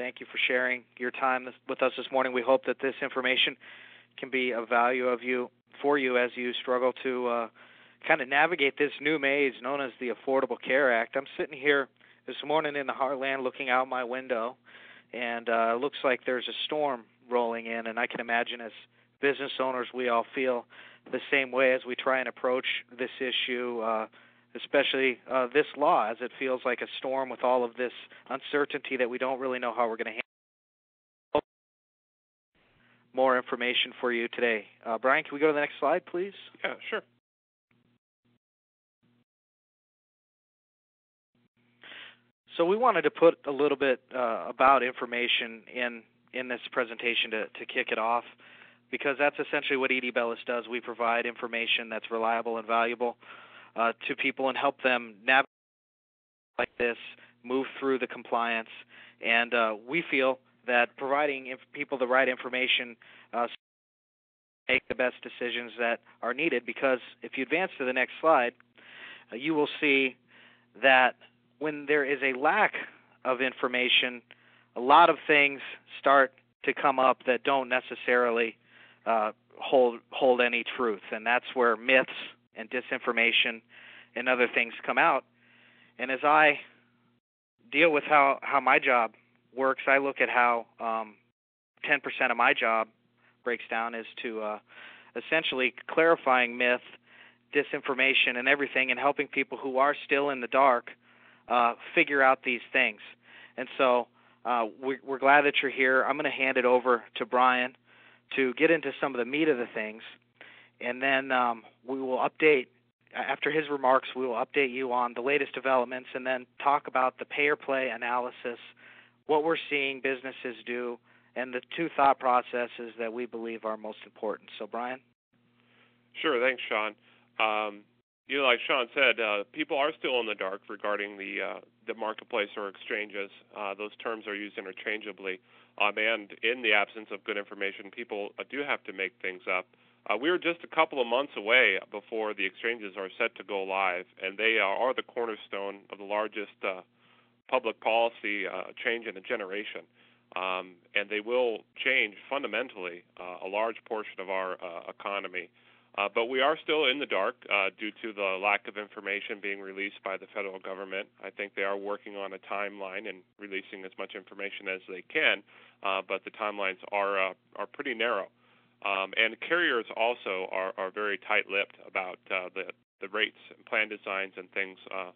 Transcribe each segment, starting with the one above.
Thank you for sharing your time with us this morning. We hope that this information can be of value of you for you as you struggle to uh, kind of navigate this new maze known as the Affordable Care Act. I'm sitting here this morning in the heartland looking out my window, and uh, it looks like there's a storm rolling in, and I can imagine as business owners we all feel the same way as we try and approach this issue. Uh, especially uh, this law, as it feels like a storm with all of this uncertainty that we don't really know how we're going to handle. More information for you today. Uh, Brian, can we go to the next slide, please? Yeah, sure. So we wanted to put a little bit uh, about information in in this presentation to, to kick it off, because that's essentially what ED Bellis does. We provide information that's reliable and valuable uh, to people and help them navigate like this, move through the compliance, and uh, we feel that providing people the right information uh, make the best decisions that are needed. Because if you advance to the next slide, uh, you will see that when there is a lack of information, a lot of things start to come up that don't necessarily uh, hold hold any truth, and that's where myths and disinformation and other things come out. And as I deal with how how my job works, I look at how um, 10% of my job breaks down is to uh, essentially clarifying myth, disinformation, and everything, and helping people who are still in the dark uh, figure out these things. And so uh, we, we're glad that you're here. I'm going to hand it over to Brian to get into some of the meat of the things, and then um, we will update. After his remarks, we will update you on the latest developments and then talk about the pay or play analysis, what we're seeing businesses do, and the two thought processes that we believe are most important. So, Brian? Sure. Thanks, Sean. Um, you know, like Sean said, uh, people are still in the dark regarding the uh, the marketplace or exchanges. Uh, those terms are used interchangeably, um, and in the absence of good information, people do have to make things up. Uh, we are just a couple of months away before the exchanges are set to go live, and they are, the cornerstone of the largest uh, public policy uh, change in a generation. Um, and they will change fundamentally uh, a large portion of our uh, economy. Uh, but we are still in the dark due to the lack of information being released by the federal government. I think they are working on a timeline and releasing as much information as they can, but the timelines are are pretty narrow. Um, and carriers also are, are very tight-lipped about uh, the the rates and plan designs and things uh,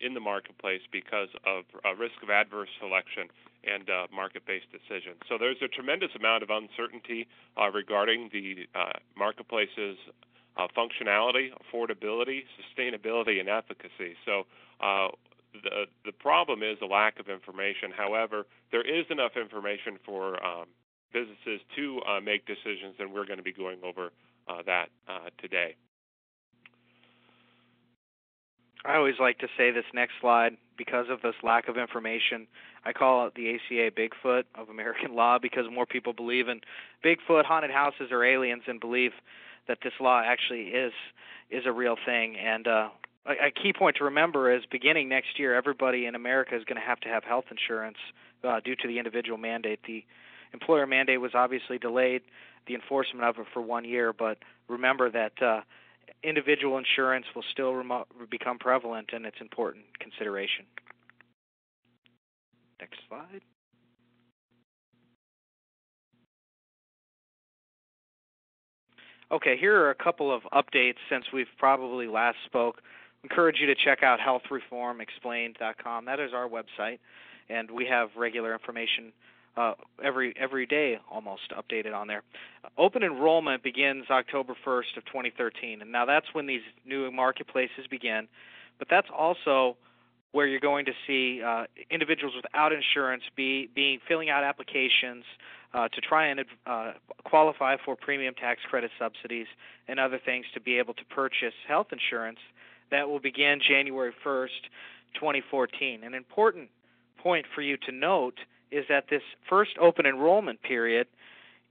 in the marketplace because of a risk of adverse selection and uh, market-based decisions. So there's a tremendous amount of uncertainty uh, regarding the uh, marketplace's uh, functionality, affordability, sustainability, and efficacy. So uh, the the problem is a lack of information. However, there is enough information for um, businesses to uh, make decisions, and we're going to be going over that today. I always like to say this next slide because of this lack of information. I call it the ACA Bigfoot of American law because more people believe in Bigfoot, haunted houses, or aliens, and believe that this law actually is is a real thing. And uh, a, a key point to remember is beginning next year, everybody in America is going to have to have health insurance uh, due to the individual mandate. The employer mandate was obviously delayed, the enforcement of it for one year, but remember that. Uh, individual insurance will still remo- become prevalent and it's important consideration. Next slide. Okay, here are a couple of updates since we've probably last spoke. Encourage you to check out healthreformexplained.com. That is our website, and we have regular information uh, every every day almost updated on there. Open enrollment begins October 1st of 2013, and now that's when these new marketplaces begin. But that's also where you're going to see uh, individuals without insurance be being filling out applications uh, to try and uh, qualify for premium tax credit subsidies and other things to be able to purchase health insurance. That will begin January 1st, 2014. An important point for you to note is that this first open enrollment period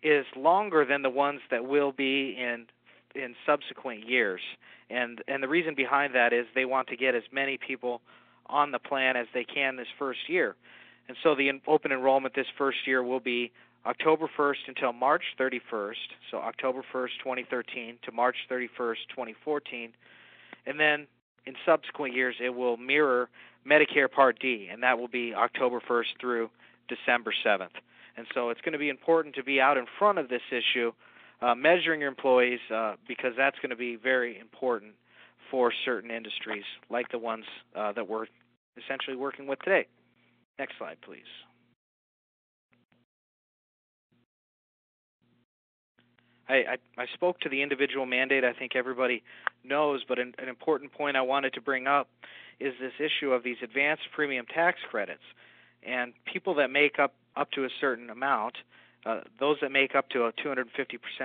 is longer than the ones that will be in in subsequent years. And and the reason behind that is they want to get as many people on the plan as they can this first year. And so the open enrollment this first year will be October 1st until March 31st, so October 1st, 2013 to March 31st, 2014. And then in subsequent years, it will mirror Medicare Part D, and that will be October 1st through December 7th. And so it's going to be important to be out in front of this issue, uh, measuring your employees, uh, because that's going to be very important for certain industries like the ones uh, that we're essentially working with today. Next slide, please. I, I, I spoke to the individual mandate. I think everybody knows, but an, an important point I wanted to bring up is this issue of these advanced premium tax credits. And people that make up up to a certain amount, uh, those that make up to a 250%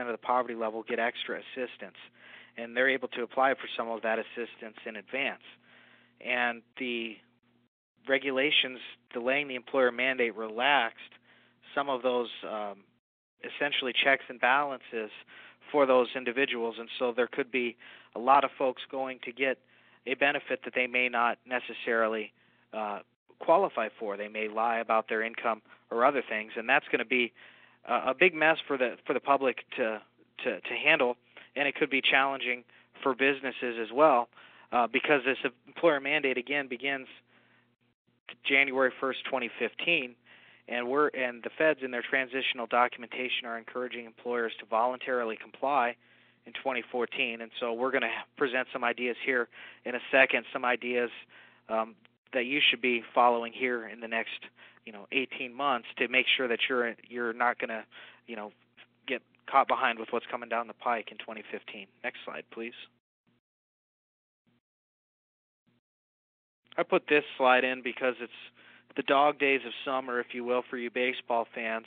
of the poverty level get extra assistance, and they're able to apply for some of that assistance in advance. And the regulations delaying the employer mandate relaxed some of those um, essentially checks and balances for those individuals, and so there could be a lot of folks going to get a benefit that they may not necessarily uh, qualify for. They may lie about their income or other things, and that's going to be uh, a big mess for the for the public to to to handle, and it could be challenging for businesses as well, uh, because this employer mandate again begins January 1st, 2015, and we're and the feds in their transitional documentation are encouraging employers to voluntarily comply in 2014 and so we're going to present some ideas here in a second some ideas um, that you should be following here in the next you know 18 months to make sure that you're you're not going to you know get caught behind with what's coming down the pike in 2015 next slide please I put this slide in because it's the dog days of summer, if you will, for you baseball fans.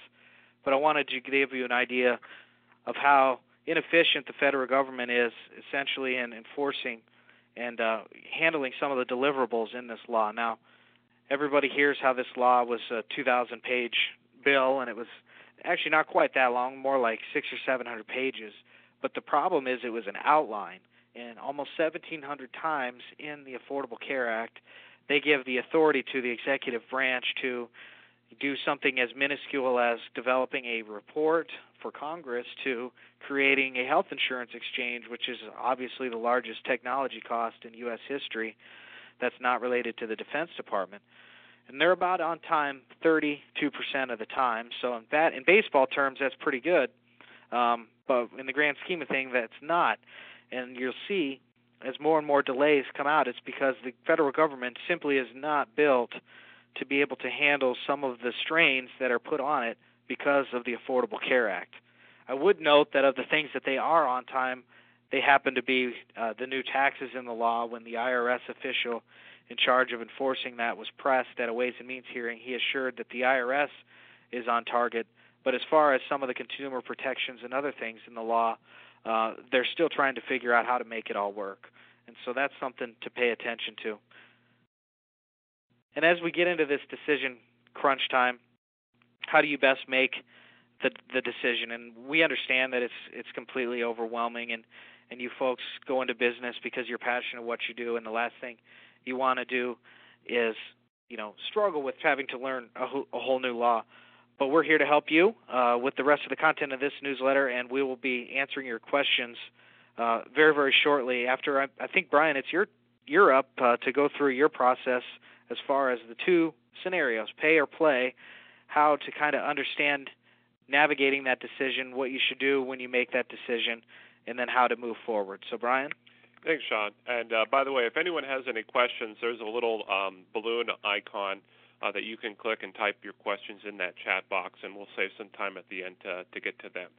But I wanted to give you an idea of how inefficient the federal government is essentially in enforcing and uh, handling some of the deliverables in this law. Now, everybody hears how this law was a 2,000 page bill, and it was actually not quite that long, more like six or 700 pages. But the problem is it was an outline, and almost 1,700 times in the Affordable Care Act, they give the authority to the executive branch to do something as minuscule as developing a report for Congress to creating a health insurance exchange, which is obviously the largest technology cost in U.S. history that's not related to the Defense Department. And they're about on time 32% of the time. So in that, in baseball terms, that's pretty good. Um, but in the grand scheme of things, that's not. And you'll see as more and more delays come out, it's because the federal government simply is not built to be able to handle some of the strains that are put on it because of the Affordable Care Act. I would note that of the things that they are on time, they happen to be uh, the new taxes in the law. When the IRS official in charge of enforcing that was pressed at a Ways and Means hearing, he assured that the IRS is on target. But as far as some of the consumer protections and other things in the law, uh, they're still trying to figure out how to make it all work. And so that's something to pay attention to. And as we get into this decision crunch time, how do you best make the the decision? And we understand that it's it's completely overwhelming and and you folks go into business because you're passionate what you do and the last thing you want to do is you know struggle with having to learn a, ho- a whole new law but we're here to help you uh, with the rest of the content of this newsletter, and we will be answering your questions uh, very, very shortly. After I, I think Brian, it's your you're up uh, to go through your process as far as the two scenarios, pay or play, how to kind of understand navigating that decision, what you should do when you make that decision, and then how to move forward. So, Brian. Thanks, Sean. And uh, by the way, if anyone has any questions, there's a little um, balloon icon uh, that you can click and type your questions in that chat box, and we'll save some time at the end to, to get to them.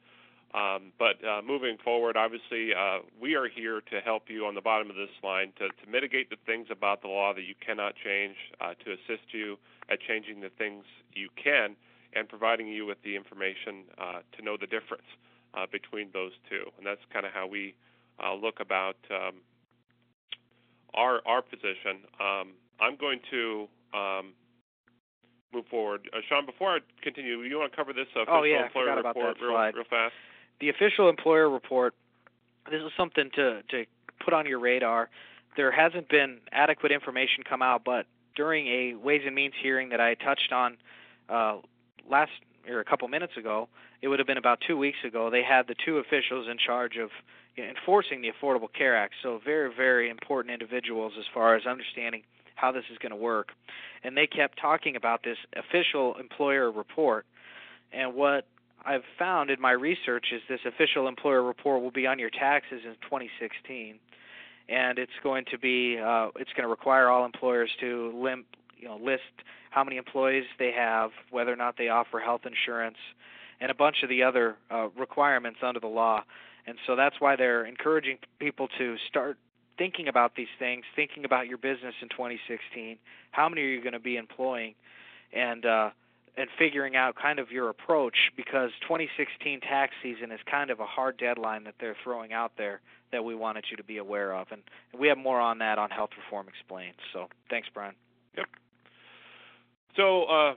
Um, but uh, moving forward, obviously, uh, we are here to help you on the bottom of this line to, to mitigate the things about the law that you cannot change, uh, to assist you at changing the things you can, and providing you with the information uh, to know the difference uh, between those two. And that's kind of how we uh, look about um, our our position. Um, I'm going to um, move forward. Uh, Sean, before I continue, you want to cover this official oh, yeah, employer report real, real fast? The official employer report. This is something to to put on your radar. There hasn't been adequate information come out, but during a Ways and Means hearing that I touched on uh, last or a couple minutes ago, it would have been about two weeks ago. They had the two officials in charge of enforcing the Affordable Care Act. So very, very important individuals as far as understanding how this is going to work. And they kept talking about this official employer report. And what I've found in my research is this official employer report will be on your taxes in 2016, and it's going to be uh, it's going to require all employers to limp, you know list how many employees they have, whether or not they offer health insurance, and a bunch of the other uh, requirements under the law. And so that's why they're encouraging people to start thinking about these things, thinking about your business in 2016. How many are you going to be employing, and uh, and figuring out kind of your approach because 2016 tax season is kind of a hard deadline that they're throwing out there that we wanted you to be aware of, and we have more on that on Health Reform Explained. So thanks, Brian. Yep. So. Uh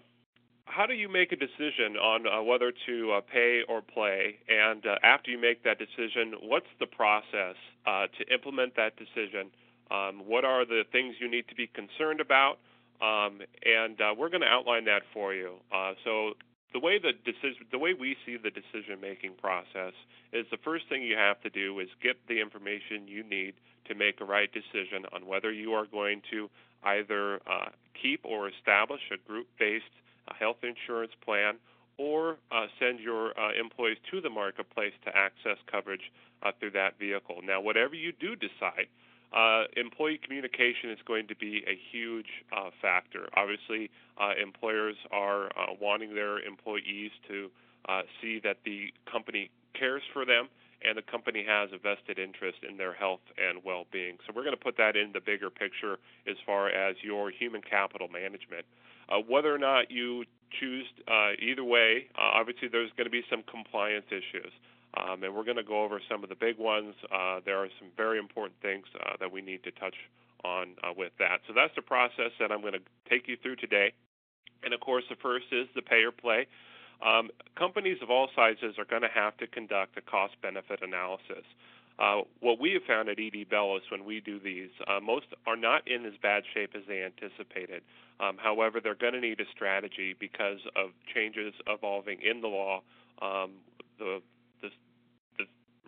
how do you make a decision on uh, whether to uh, pay or play? And uh, after you make that decision, what's the process uh, to implement that decision? Um, what are the things you need to be concerned about? Um, and uh, we're going to outline that for you. Uh, so the way the decision, the way we see the decision-making process is the first thing you have to do is get the information you need to make a right decision on whether you are going to either keep or establish a group-based health insurance plan, or uh, send your uh, employees to the marketplace to access coverage uh, through that vehicle. Now, whatever you do decide, uh, employee communication is going to be a huge uh, factor. Obviously, uh, employers are wanting their employees to see that the company cares for them and the company has a vested interest in their health and well being. So, we're going to put that in the bigger picture as far as your human capital management. Uh, whether or not you choose uh, either way, uh, obviously there's going to be some compliance issues. Um, and we're going to go over some of the big ones. Uh, there are some very important things uh, that we need to touch on uh, with that. So that's the process that I'm going to take you through today. And of course, the first is the pay or play. Um, companies of all sizes are going to have to conduct a cost benefit analysis. Uh, what we have found at ED Bellis when we do these, uh, most are not in as bad shape as they anticipated. Um, however, they're going to need a strategy because of changes evolving in the law. Um, the,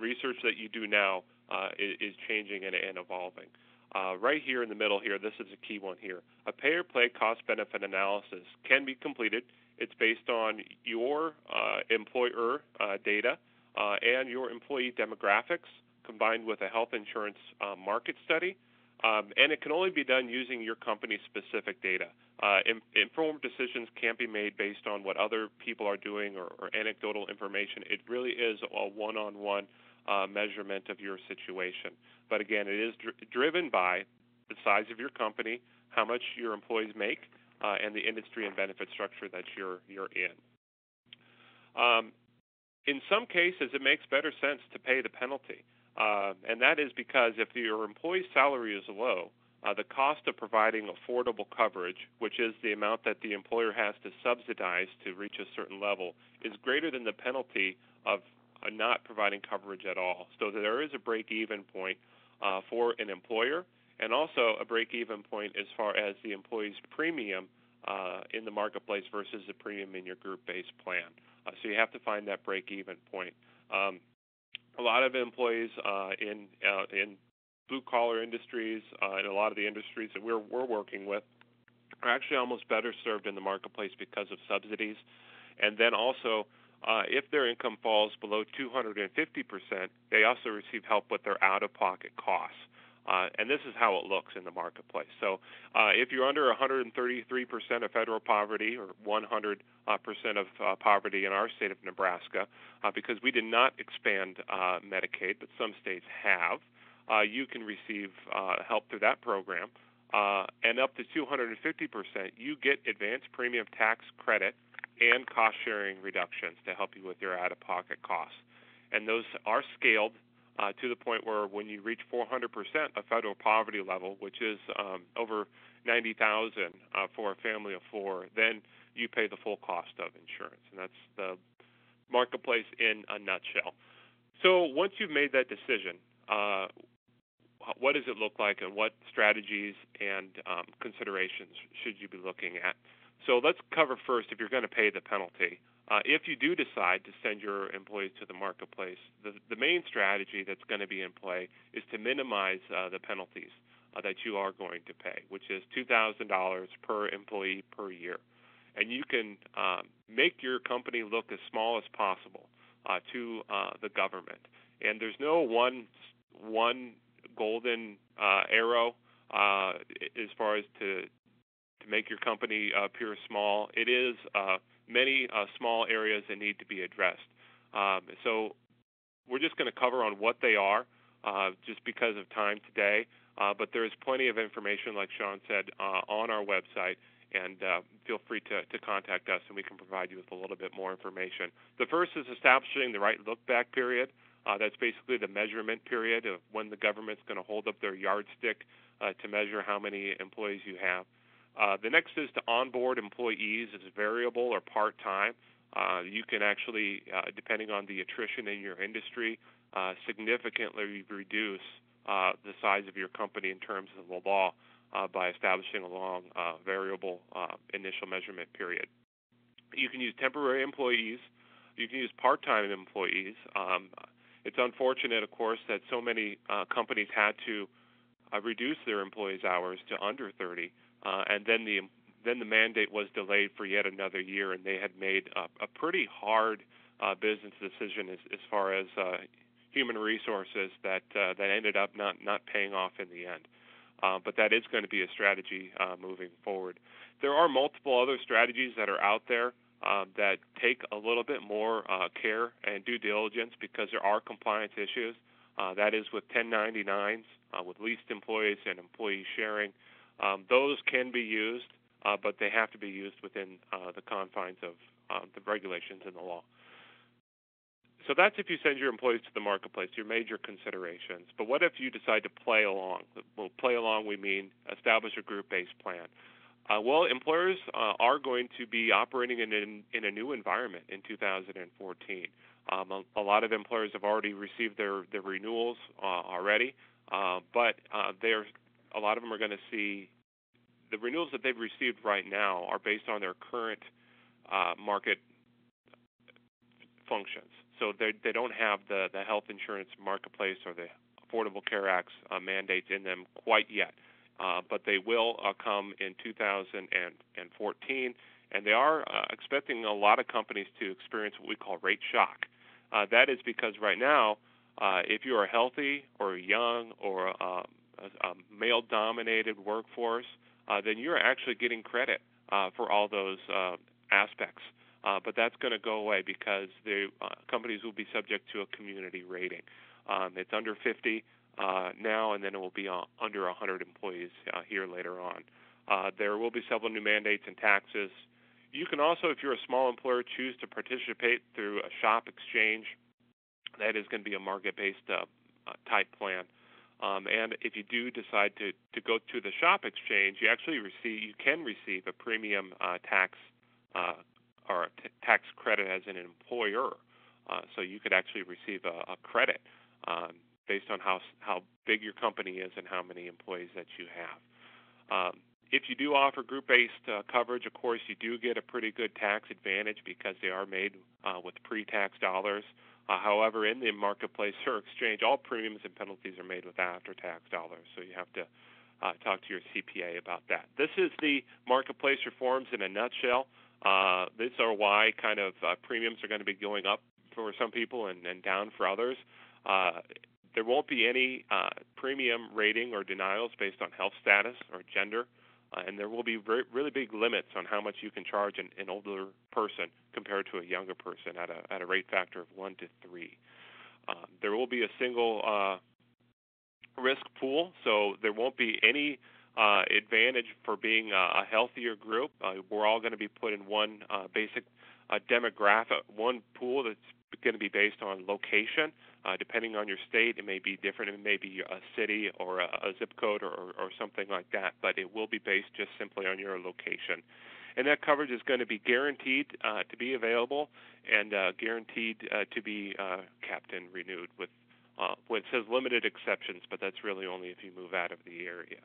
research that you do now uh, is, is, changing and, and evolving. Uh, right here in the middle here, this is a key one here. A pay or play cost benefit analysis can be completed. It's based on your uh, employer uh, data and your employee demographics combined with a health insurance uh, market study. Um, and it can only be done using your company's specific data. Uh, in, informed decisions can't be made based on what other people are doing or, or anecdotal information. It really is a one on one one measurement of your situation. But again, it is dr- driven by the size of your company, how much your employees make, uh, and the industry and benefit structure that you're, you're in. Um, in some cases, it makes better sense to pay the penalty. Uh, and that is because if your employee's salary is low, uh, the cost of providing affordable coverage, which is the amount that the employer has to subsidize to reach a certain level, is greater than the penalty of uh, not providing coverage at all. So there is a break even point uh, for an employer and also a break even point as far as the employee's premium uh, in the marketplace versus the premium in your group based plan. Uh, so you have to find that break even point. Um, a lot of employees uh, in uh, in blue collar industries and a lot of the industries that we're we're working with are actually almost better served in the marketplace because of subsidies, and then also. Uh, if their income falls below 250%, they also receive help with their out-of-pocket costs. Uh, and this is how it looks in the marketplace. So, uh, if you're under 133% of federal poverty or 100% uh, of uh, poverty in our state of Nebraska, uh, because we did not expand Medicaid, but some states have, you can receive help through that program. and up to 250%, you get advanced premium tax credit and cost sharing reductions to help you with your out of pocket costs. And those are scaled uh, to the point where when you reach 400% of federal poverty level, which is um, over 90,000 uh, for a family of four, then you pay the full cost of insurance, and that's the marketplace in a nutshell. So once you've made that decision, uh, what does it look like, and what strategies and um, considerations should you be looking at? So let's cover first if you're going to pay the penalty. Uh, if you do decide to send your employees to the marketplace, the, the main strategy that's going to be in play is to minimize uh, the penalties uh, that you are going to pay, which is $2,000 per employee per year. And you can um, make your company look as small as possible uh, to uh, the government. And there's no one one golden uh, arrow as far as to to make your company appear small. It is uh, many uh, small areas that need to be addressed. Um, so we're just going to cover on what they are, uh, just because of time today. Uh, but there is plenty of information, like Sean said, uh, on our website, and uh, feel free to, to contact us, and we can provide you with a little bit more information. The first is establishing the right look-back period. Uh, that's basically the measurement period of when the government's going to hold up their yardstick uh, to measure how many employees you have. Uh, the next is to onboard employees as variable or part time. Uh, you can actually, uh, depending on the attrition in your industry, uh, significantly reduce uh, the size of your company in terms of the law by establishing a long variable initial measurement period. You can use temporary employees. You can use part-time employees. Um, it's unfortunate, of course, that so many companies had to reduce their employees' hours to under 30 uh, and then the then the mandate was delayed for yet another year, and they had made a, a pretty hard uh, business decision as, as far as uh, human resources that uh, that ended up not not paying off in the end. Uh, but that is going to be a strategy uh, moving forward. There are multiple other strategies that are out there uh, that take a little bit more uh, care and due diligence because there are compliance issues. Uh, that is with 1099s, uh, with leased employees and employee sharing. Um, those can be used, uh, but they have to be used within uh, the confines of uh, the regulations and the law. So that's if you send your employees to the marketplace, your major considerations. But what if you decide to play along? Well, play along, we mean establish a group based plan. Uh, well, employers uh, are going to be operating in, in, in, a new environment in 2014. Um, a, a, lot of employers have already received their, their renewals uh, already, uh, but uh, they're a lot of them are going to see the renewals that they've received right now are based on their current uh, market functions. So they they don't have the the health insurance marketplace or the Affordable Care Act's uh, mandates in them quite yet, uh, but they will uh, come in 2014, and they are uh, expecting a lot of companies to experience what we call rate shock. Uh, that is because right now, if you are healthy or young or um, a, a male-dominated workforce, uh, then you're actually getting credit uh, for all those uh, aspects. Uh, but that's going to go away because the uh, companies will be subject to a community rating. Um, it's under 50 uh, now, and then it will be uh, under 100 employees uh, here later on. Uh, there will be several new mandates and taxes. You can also, if you're a small employer, choose to participate through a shop exchange. That is going to be a market-based uh, uh, type plan. Um, and if you do decide to, to go to the shop exchange, you actually receive you can receive a premium uh, tax uh, or t- tax credit as an employer. Uh, so you could actually receive a, a credit um, based on how how big your company is and how many employees that you have. Um, if you do offer group-based uh, coverage, of course, you do get a pretty good tax advantage because they are made uh, with pre-tax dollars. Uh, however, in the marketplace or exchange, all premiums and penalties are made with after-tax dollars, so you have to uh, talk to your CPA about that. This is the marketplace reforms in a nutshell. Uh, these are why kind of uh, premiums are going to be going up for some people and, and down for others. Uh, there won't be any uh, premium rating or denials based on health status or gender uh, and there will be really big limits on how much you can charge an, an older person compared to a younger person at a at a rate factor of one to three. Um, there will be a single uh, risk pool, so there won't be any uh, advantage for being a, a healthier group. Uh, we're all going to be put in one uh, basic uh, demographic, one pool that's going to be based on location. Uh, depending on your state, it may be different. It may be a city or a, a zip code or, or something like that, but it will be based just simply on your location. And that coverage is going to be guaranteed uh, to be available and uh, guaranteed uh, to be uh, kept and renewed with Uh, well, it says limited exceptions, but that's really only if you move out of the area.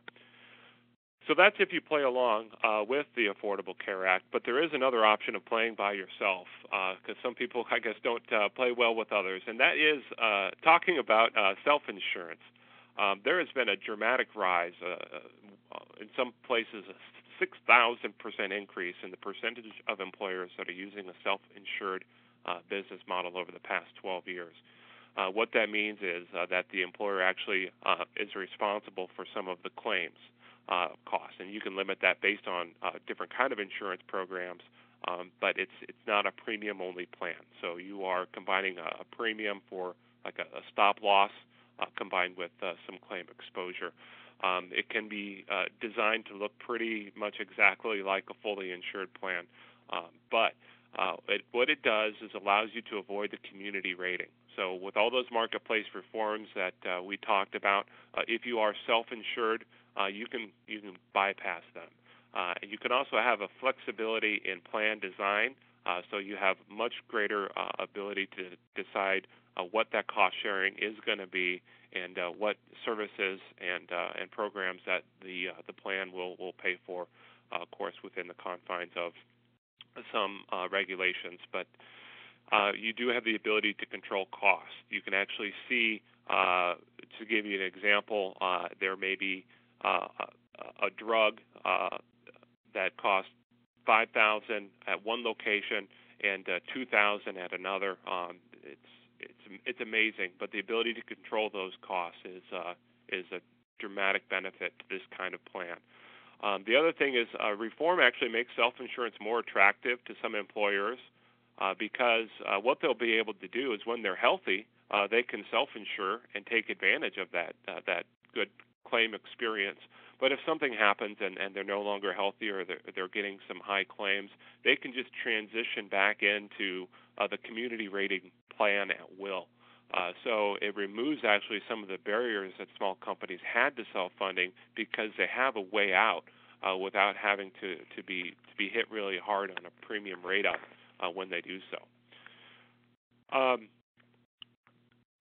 So that's if you play along uh, with the Affordable Care Act. But there is another option of playing by yourself, because uh, some people, I guess, don't uh, play well with others, and that is uh, talking about uh, self-insurance. Um, there has been a dramatic rise, uh, in some places, a 6,000% increase in the percentage of employers that are using a self-insured business model over the past 12 years. What that means is that the employer actually is responsible for some of the claims uh, costs, and you can limit that based on uh, different kind of insurance programs. Um, but it's it's not a premium only plan. So you are combining a, a premium for like a, a stop loss uh, combined with uh, some claim exposure. Um, it can be uh, designed to look pretty much exactly like a fully insured plan, um, but uh, it, what it does is allows you to avoid the community rating. So with all those marketplace reforms that uh, we talked about, uh, if you are self-insured, uh, you can you can bypass them. Uh, you can also have a flexibility in plan design, uh, so you have much greater uh, ability to decide uh, what that cost sharing is going to be and uh, what services and and programs that the the plan will will pay for, of course, within the confines of some regulations. But you do have the ability to control costs. You can actually see, to give you an example, there may be uh, a, drug uh, that costs five thousand at one location and uh, two thousand at another. Um, it's it's it's amazing, but the ability to control those costs is uh, is a dramatic benefit to this kind of plan. Um, the other thing is uh, reform actually makes self-insurance more attractive to some employers uh, because uh, what they'll be able to do is when they're healthy, uh, they can self-insure and take advantage of that uh, that good claim experience. But if something happens and, and they're no longer healthy or they're, they're getting some high claims, they can just transition back into uh, the community rating plan at will. Uh, so it removes actually some of the barriers that small companies had to self-funding because they have a way out uh, without having to, to be to be hit really hard on a premium rate up uh, when they do so. Um,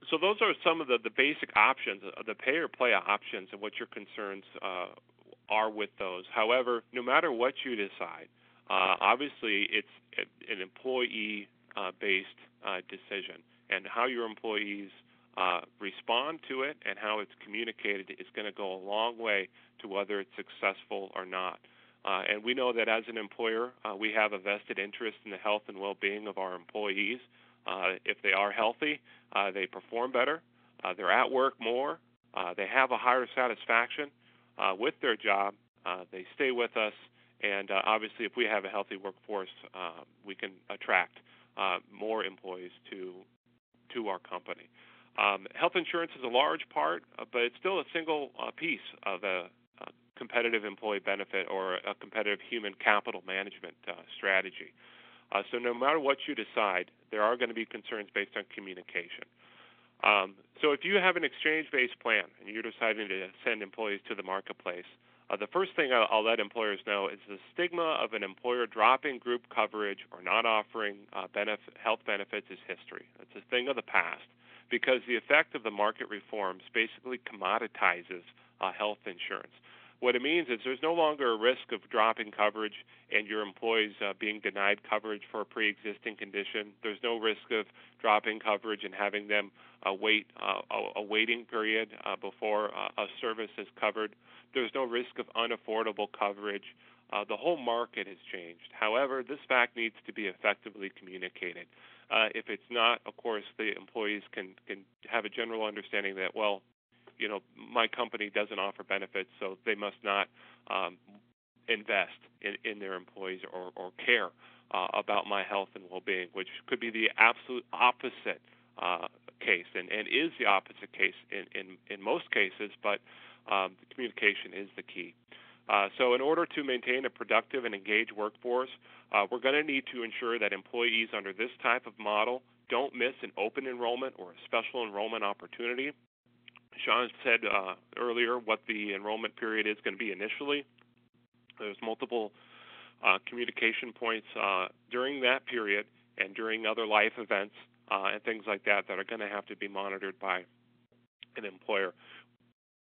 so those are some of the, the basic options, uh, the pay or play options, and what your concerns uh, are with those. However, no matter what you decide, uh, obviously it's an employee-based uh, decision, and how your employees uh, respond to it and how it's communicated is going to go a long way to whether it's successful or not. Uh, and we know that as an employer, we have a vested interest in the health and well-being of our employees. Uh, if they are healthy, uh, they perform better, uh, they're at work more, uh, they have a higher satisfaction uh, with their job, uh, they stay with us, and uh, obviously, if we have a healthy workforce, uh, we can attract uh, more employees to to our company. Um, health insurance is a large part, uh, but it's still a single uh, piece of a, a, competitive employee benefit or a competitive human capital management uh, strategy. Uh, so no matter what you decide, there are going to be concerns based on communication. Um, so if you have an exchange-based plan and you're deciding to send employees to the marketplace, uh, the first thing I'll, I'll, let employers know is the stigma of an employer dropping group coverage or not offering uh, health benefits is history. It's a thing of the past because the effect of the market reforms basically commoditizes uh, health insurance. What it means is there's no longer a risk of dropping coverage and your employees uh, being denied coverage for a pre-existing condition. There's no risk of dropping coverage and having them uh, wait uh, a, waiting period uh, before uh, a service is covered. There's no risk of unaffordable coverage. Uh, the whole market has changed. However, this fact needs to be effectively communicated. if it's not, of course, the employees can can have a general understanding that well, you know, my company doesn't offer benefits, so they must not um, invest in, in their employees or, or care uh, about my health and well-being, which could be the absolute opposite uh, case, and, and is the opposite case in, in, in most cases, but um, communication is the key. Uh, so, in order to maintain a productive and engaged workforce, uh, we're going to need to ensure that employees under this type of model don't miss an open enrollment or a special enrollment opportunity. Sean said uh, earlier what the enrollment period is going to be initially. There's multiple uh, communication points uh, during that period and during other life events uh, and things like that that are going to have to be monitored by an employer.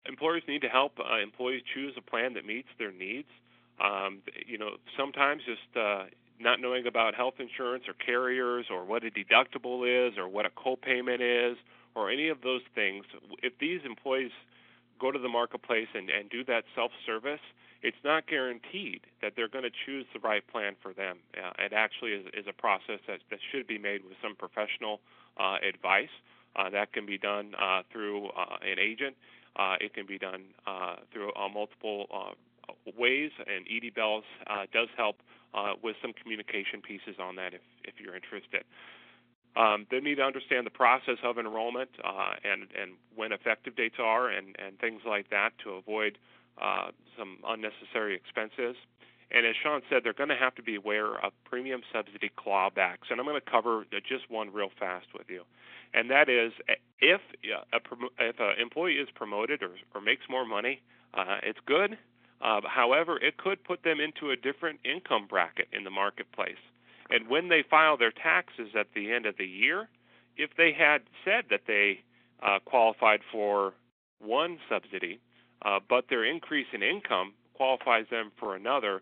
Employers need to help uh, employees choose a plan that meets their needs. Um, you know, sometimes just uh, not knowing about health insurance or carriers or what a deductible is or what a copayment is or any of those things. If these employees go to the marketplace and, and do that self service, it's not guaranteed that they're going to choose the right plan for them. Uh, it actually is, is a process that, that should be made with some professional uh, advice. Uh, that can be done uh, through uh, an agent. Uh, it can be done through multiple ways, and ED Bellis does help with some communication pieces on that if, if you're interested. Um, they need to understand the process of enrollment uh, and and when effective dates are and and things like that to avoid uh, some unnecessary expenses. And as Sean said, they're going to have to be aware of premium subsidy clawbacks. And I'm going to cover just one real fast with you, and that is if a if an employee is promoted or or makes more money, uh, it's good. Uh, however, it could put them into a different income bracket in the marketplace. And when they file their taxes at the end of the year, if they had said that they uh, qualified for one subsidy, uh, but their increase in income qualifies them for another,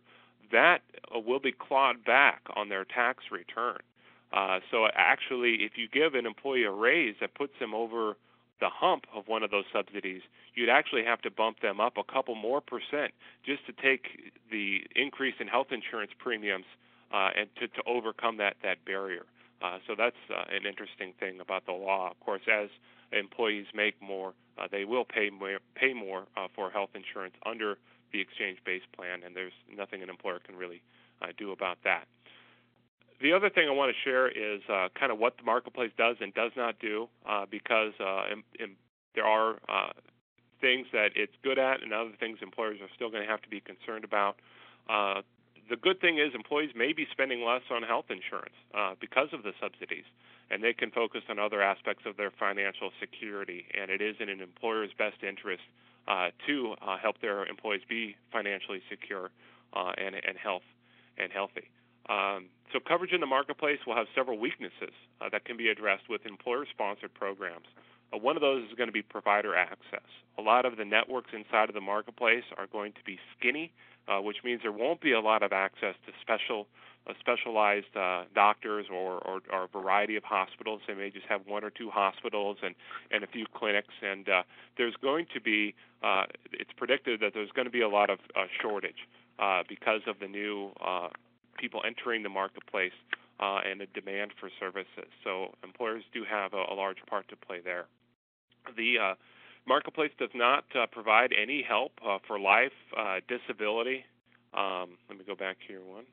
that uh, will be clawed back on their tax return. Uh, so actually, if you give an employee a raise that puts them over the hump of one of those subsidies, you'd actually have to bump them up a couple more percent just to take the increase in health insurance premiums and to, to overcome that that barrier. Uh, so that's uh, an interesting thing about the law. Of course, as employees make more, uh, they will pay more, pay more uh, for health insurance under the exchange-based plan, and there's nothing an employer can really uh, do about that. The other thing I want to share is uh, kind of what the marketplace does and does not do, uh, because uh, in, in, there are uh, things that it's good at, and other things employers are still going to have to be concerned about. The good thing is employees may be spending less on health insurance uh, because of the subsidies, and they can focus on other aspects of their financial security. And it is in an employer's best interest uh, to uh, help their employees be financially secure uh, and, and health and healthy. Um, so coverage in the marketplace will have several weaknesses uh, that can be addressed with employer-sponsored programs. Uh, one of those is going to be provider access. A lot of the networks inside of the marketplace are going to be skinny uh, which means there won't be a lot of access to special uh, specialized uh, doctors or, or, or, a variety of hospitals. They may just have one or two hospitals and, and a few clinics. And uh, there's going to be, uh, it's predicted that there's going to be a lot of uh, shortage uh, because of the new people entering the marketplace and the demand for services. So employers do have a, a large part to play there. The Marketplace does not uh, provide any help uh, for life, uh, disability. Um, let me go back here one.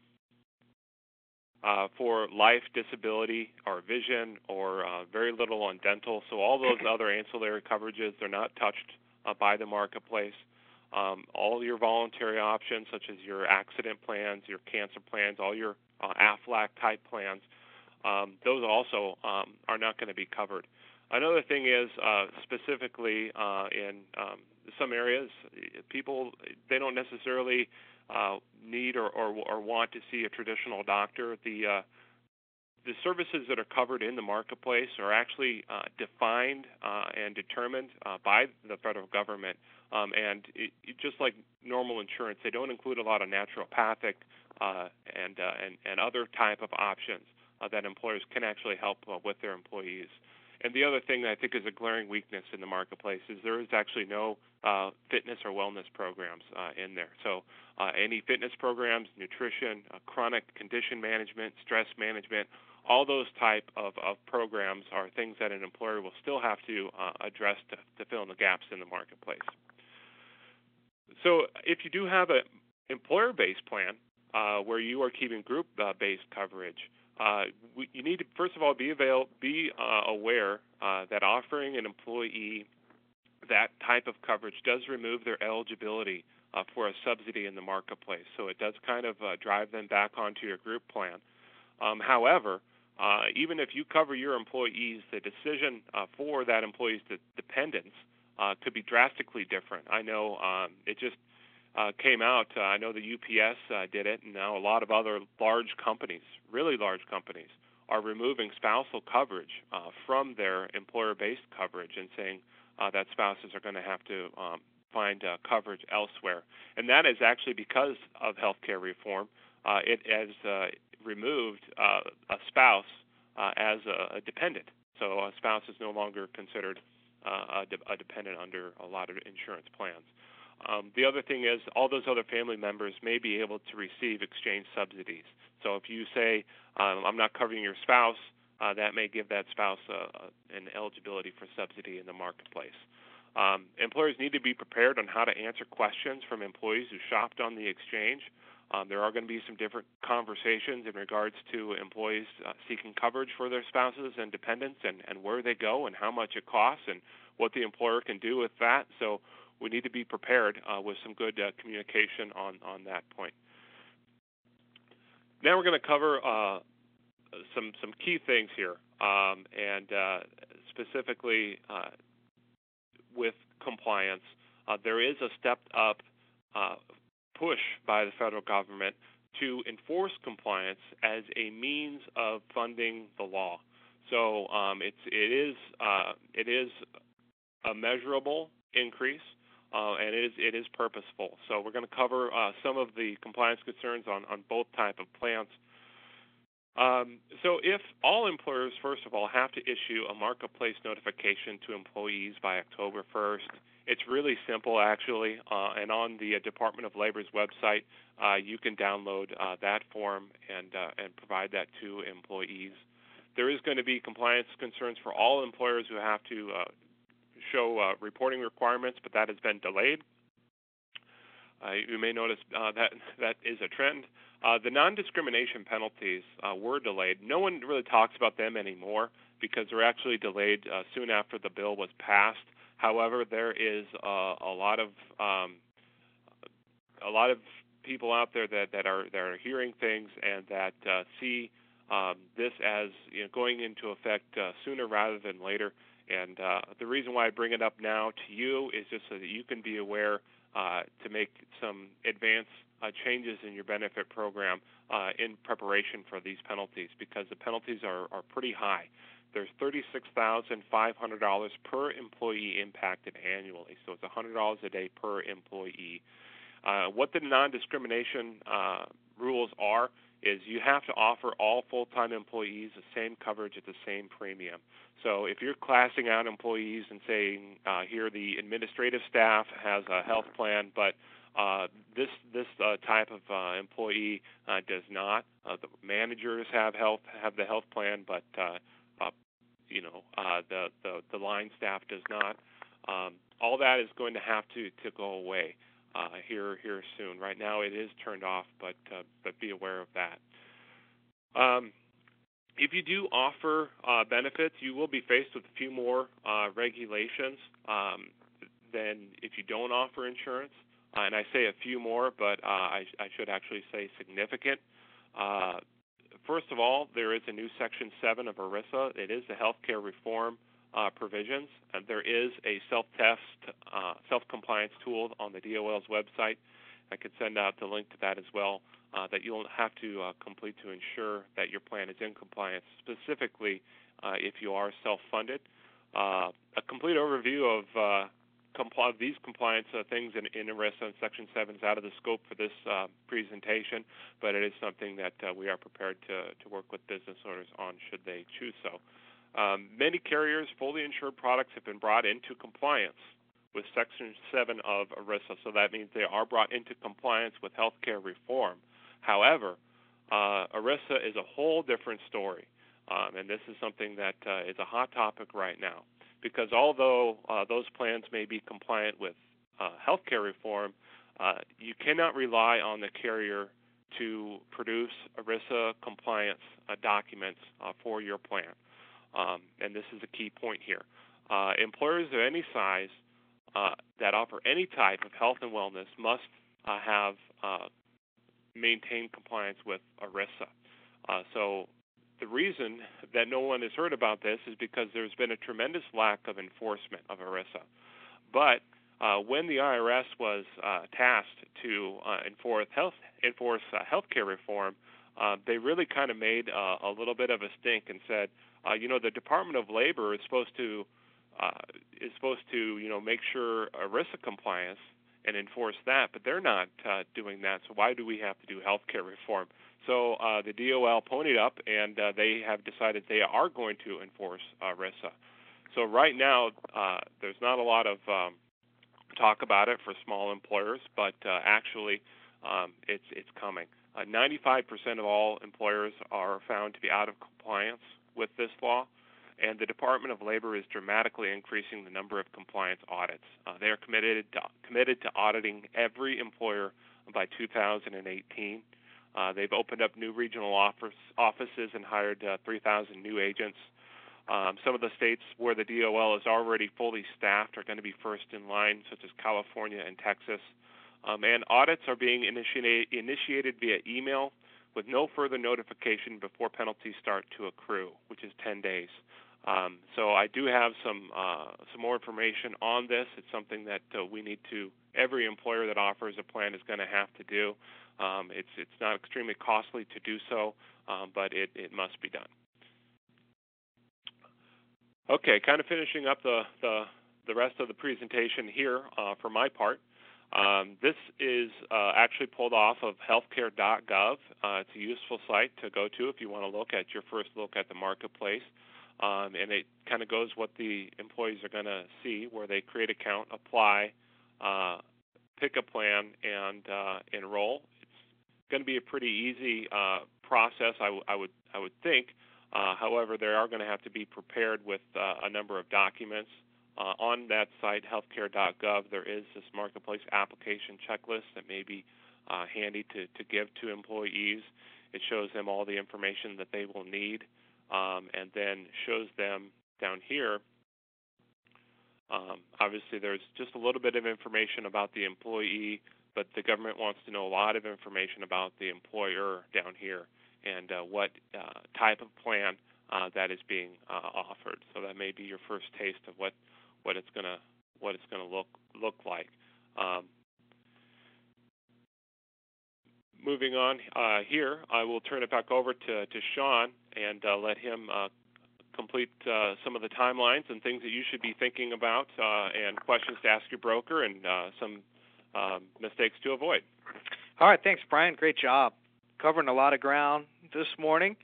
Uh, for life, disability, or vision, or uh, very little on dental. So all those other ancillary coverages, they're not touched uh, by the marketplace. Um, all your voluntary options, such as your accident plans, your cancer plans, all your AFLAC type plans, um, those also um, are not going to be covered. Another thing is uh, specifically uh, in um, some areas, people they don't necessarily uh, need or, or, or want to see a traditional doctor. The uh, the services that are covered in the marketplace are actually uh, defined uh, and determined by the federal government. Um, and it, it, just like normal insurance, they don't include a lot of naturopathic and, and and other type of options that employers can actually help with their employees. And the other thing that I think is a glaring weakness in the marketplace is there is actually no uh, fitness or wellness programs uh, in there. So uh, any fitness programs, nutrition, uh, chronic condition management, stress management, all those type of, of programs are things that an employer will still have to uh, address to, to fill in the gaps in the marketplace. So if you do have an employer-based plan uh, where you are keeping group-based coverage, uh, we, you need to first of all be avail- be uh, aware uh, that offering an employee that type of coverage does remove their eligibility uh, for a subsidy in the marketplace. So it does kind of uh, drive them back onto your group plan. Um, however, even if you cover your employees, the decision for that employee's de- dependents could be drastically different. I know um, it just uh, came out. Uh, I know the UPS uh, did it, and now a lot of other large companies, really large companies, are removing spousal coverage uh, from their employer-based coverage and saying uh, that spouses are going to have to um, find uh, coverage elsewhere, and that is actually because of health care reform. Uh, it has uh, removed uh, a spouse uh, as a, a dependent, so a spouse is no longer considered uh, a, de- a dependent under a lot of insurance plans. Um, the other thing is, all those other family members may be able to receive exchange subsidies. So if you say, um, I'm not covering your spouse, uh, that may give that spouse uh, an eligibility for subsidy in the marketplace. Um, employers need to be prepared on how to answer questions from employees who shopped on the exchange. Um, there are going to be some different conversations in regards to employees uh, seeking coverage for their spouses and dependents and, and where they go and how much it costs and what the employer can do with that. So we need to be prepared uh, with some good uh, communication on, on that point. Now we're going to cover uh, some some key things here, um, and uh, specifically uh, with compliance, uh, there is a stepped up push by the federal government to enforce compliance as a means of funding the law. So um, it's it is it is a measurable increase uh, and it is it is purposeful. So we're going to cover uh, some of the compliance concerns on on both type of plants. Um, so if all employers, first of all, have to issue a marketplace notification to employees by October 1st, it's really simple actually. Uh, and on the uh, Department of Labor's website, uh, you can download uh, that form and and provide that to employees. There is going to be compliance concerns for all employers who have to show uh, reporting requirements, but that has been delayed. Uh, you may notice uh, that that is a trend. Uh, the non-discrimination penalties uh, were delayed. No one really talks about them anymore because they're actually delayed uh, soon after the bill was passed. However, there is a lot of um, a lot of people out there that, that are that are hearing things and that see um, this as you know, going into effect sooner rather than later. And uh, the reason why I bring it up now to you is just so that you can be aware uh, to make some advance uh, changes in your benefit program uh, in preparation for these penalties because the penalties are, are pretty high. There's $36,500 per employee impacted annually, so it's $100 a day per employee. Uh, what the non discrimination uh, rules are is you have to offer all full-time employees the same coverage at the same premium. So if you're classing out employees and saying uh, here the administrative staff has a health plan, but uh, this this uh, type of uh, employee uh, does not. Uh, the managers have health have the health plan, but uh, uh, you know uh, the, the the line staff does not. Um, all that is going to have to to go away uh, here here soon. Right now it is turned off, but uh, but be aware of that. Um, if you do offer uh, benefits, you will be faced with a few more uh, regulations um, than if you don't offer insurance. Uh, and I say a few more, but uh, I, I, should actually say significant. First of all, there is a new Section 7 of ERISA. It is the healthcare reform uh, provisions. And there is a self-test, uh, self-compliance tool on the DOL's website. I could send out the link to that as well. Uh, that you'll have to uh, complete to ensure that your plan is in compliance, specifically uh, if you are self-funded. Uh, a complete overview of, compl- these compliance things in, in ERISA and Section 7 is out of the scope for this presentation, but it is something that we are prepared to, to work with business owners on should they choose so. Um, many carriers' fully insured products have been brought into compliance with Section 7 of ERISA, so that means they are brought into compliance with healthcare reform. However, uh, ERISA is a whole different story, um, and this is something that uh, is a hot topic right now. Because although uh, those plans may be compliant with uh, healthcare reform, uh, you cannot rely on the carrier to produce ERISA compliance uh, documents for your plan. Um, and this is a key point here. Uh, employers of any size uh, that offer any type of health and wellness must uh, have uh, maintained compliance with ERISA. Uh, so the reason that no one has heard about this is because there's been a tremendous lack of enforcement of ERISA. But uh, when the IRS was tasked to enforce health enforce healthcare reform, they really kind of made a little bit of a stink and said, uh, you know, the Department of Labor is supposed to uh, is supposed to, you know, make sure ERISA compliance and enforce that, but they're not uh, doing that. So why do we have to do healthcare reform? So uh, the DOL ponied up, and uh, they have decided they are going to enforce uh, ERISA. So right now, uh, there's not a lot of um, talk about it for small employers, but uh, actually, um, it's it's coming. Uh, 95% of all employers are found to be out of compliance with this law, and the Department of Labor is dramatically increasing the number of compliance audits. Uh, they are committed to, committed to auditing every employer by 2018. Uh, they've opened up new regional office, offices and hired uh, 3,000 new agents. Um, some of the states where the DOL is already fully staffed are going to be first in line, such as California and Texas. Um, and audits are being initiate, initiated via email with no further notification before penalties start to accrue, which is 10 days. Um, so I do have some uh, some more information on this. It's something that uh, we need to. Every employer that offers a plan is going to have to do. Um, it's it's not extremely costly to do so, um, but it, it must be done. Okay, kind of finishing up the the, the rest of the presentation here uh, for my part. Um, this is uh, actually pulled off of healthcare.gov. Uh, it's a useful site to go to if you want to look at your first look at the marketplace. Um, and it kind of goes what the employees are going to see, where they create account, apply, uh, pick a plan, and uh, enroll. It's going to be a pretty easy uh, process, I, w- I would I would think. Uh, however, they are going to have to be prepared with a number of documents. Uh, on that site, healthcare.gov, there is this marketplace application checklist that may be handy to, to give to employees. It shows them all the information that they will need um, and then shows them down here. Um, obviously, there's just a little bit of information about the employee, but the government wants to know a lot of information about the employer down here and uh, what uh, type of plan uh, that is being uh, offered. So that may be your first taste of what what it's gonna what it's gonna look look like. Um, moving on uh, here, I will turn it back over to, to Sean and uh, let him uh, complete uh, some of the timelines and things that you should be thinking about uh, and questions to ask your broker and uh, some um, mistakes to avoid. All right, thanks, Brian. Great job covering a lot of ground this morning.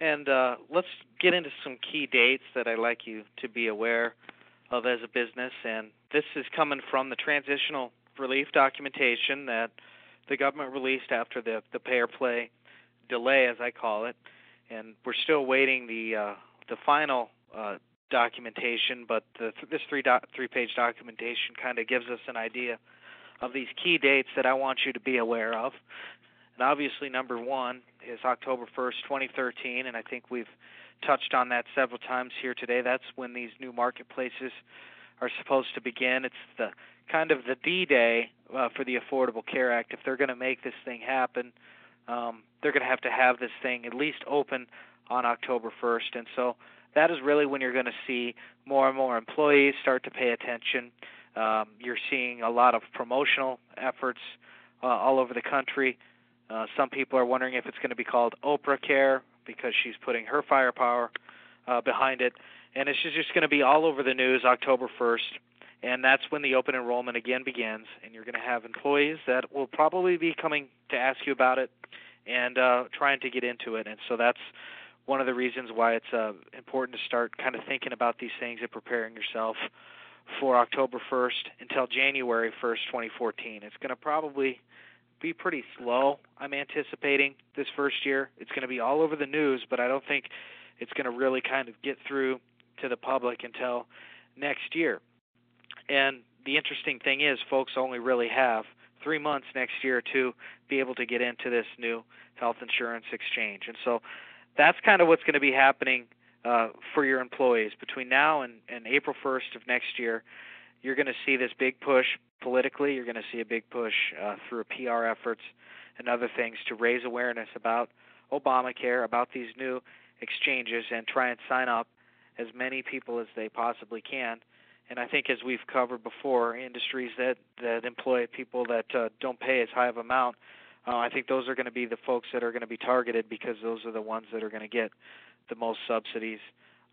And let's get into some key dates that I'd like you to be aware of as a business. And this is coming from the transitional relief documentation that the government released after the the pay or play delay, as I call it, and we're still waiting the uh, the final uh, documentation. But the, this three three page documentation kind of gives us an idea of these key dates that I want you to be aware of. And obviously, number one is October 1st, 2013, and I think we've touched on that several times here today. That's when these new marketplaces are supposed to begin. It's the kind of the D-Day uh, for the Affordable Care Act. If they're going to make this thing happen, um, they're going to have to have this thing at least open on October 1st. And so that is really when you're going to see more and more employees start to pay attention. Um, you're seeing a lot of promotional efforts uh, all over the country. Uh, some people are wondering if it's going to be called Oprah Care because she's putting her firepower uh, behind it. And it's just going to be all over the news October 1st and that's when the open enrollment again begins and you're going to have employees that will probably be coming to ask you about it and uh, trying to get into it and so that's one of the reasons why it's uh, important to start kind of thinking about these things and preparing yourself for October 1st until January 1st, 2014. It's going to probably be pretty slow. I'm anticipating this first year. It's going to be all over the news, but I don't think it's going to really kind of get through to the public until next year. And the interesting thing is, folks only really have three months next year to be able to get into this new health insurance exchange. And so that's kind of what's going to be happening uh, for your employees between now and, and April 1st of next year. You're going to see this big push politically. You're going to see a big push uh, through PR efforts and other things to raise awareness about Obamacare, about these new exchanges, and try and sign up as many people as they possibly can and I think as we've covered before, industries that that employ people that uh, don't pay as high of amount, uh, I think those are going to be the folks that are going to be targeted because those are the ones that are going to get the most subsidies